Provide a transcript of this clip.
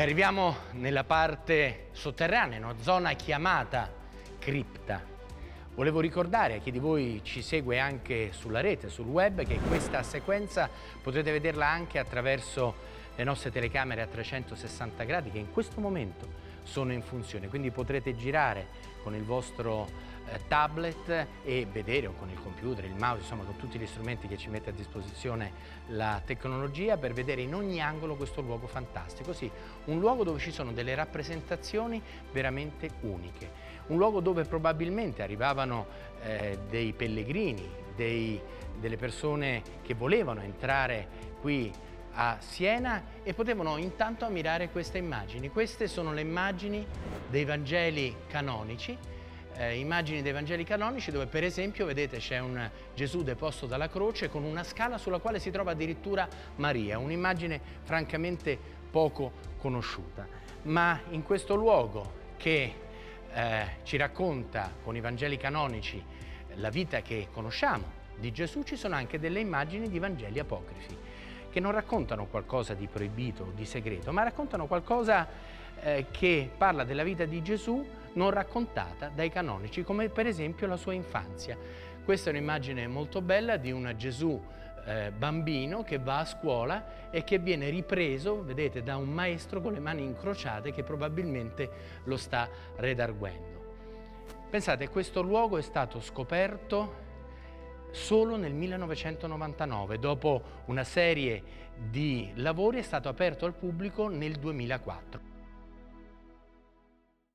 arriviamo nella parte sotterranea, una zona chiamata cripta. Volevo ricordare a chi di voi ci segue anche sulla rete, sul web, che questa sequenza potrete vederla anche attraverso le nostre telecamere a 360 gradi che in questo momento sono in funzione, quindi potrete girare con il vostro tablet e vedere o con il computer, il mouse, insomma con tutti gli strumenti che ci mette a disposizione la tecnologia per vedere in ogni angolo questo luogo fantastico, sì, un luogo dove ci sono delle rappresentazioni veramente uniche, un luogo dove probabilmente arrivavano eh, dei pellegrini, dei, delle persone che volevano entrare qui a Siena e potevano intanto ammirare queste immagini. Queste sono le immagini dei Vangeli canonici eh, immagini dei Vangeli canonici dove per esempio vedete c'è un Gesù deposto dalla croce con una scala sulla quale si trova addirittura Maria, un'immagine francamente poco conosciuta. Ma in questo luogo che eh, ci racconta con i Vangeli canonici la vita che conosciamo di Gesù ci sono anche delle immagini di Vangeli apocrifi che non raccontano qualcosa di proibito o di segreto, ma raccontano qualcosa eh, che parla della vita di Gesù non raccontata dai canonici, come per esempio la sua infanzia. Questa è un'immagine molto bella di un Gesù eh, bambino che va a scuola e che viene ripreso, vedete, da un maestro con le mani incrociate che probabilmente lo sta redarguendo. Pensate, questo luogo è stato scoperto solo nel 1999, dopo una serie di lavori è stato aperto al pubblico nel 2004.